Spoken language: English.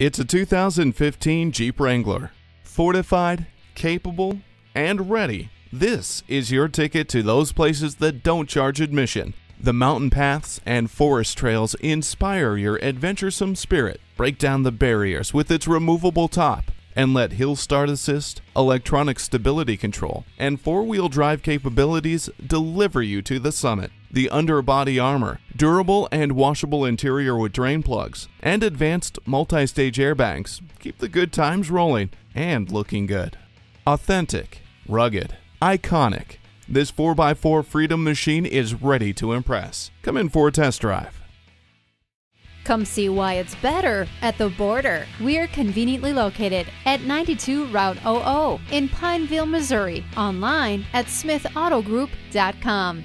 It's a 2015 Jeep Wrangler. Fortified, capable, and ready. This is your ticket to those places that don't charge admission. The mountain paths and forest trails inspire your adventuresome spirit. Break down the barriers with its removable top and let Hill Start Assist, electronic stability control, and four wheel drive capabilities deliver you to the summit. The underbody armor, durable and washable interior with drain plugs, and advanced multi stage airbags keep the good times rolling and looking good. Authentic, rugged, iconic. This 4x4 Freedom machine is ready to impress. Come in for a test drive. Come see why it's better at the border. We are conveniently located at 92 Route 00 in Pineville, Missouri. Online at smithautogroup.com.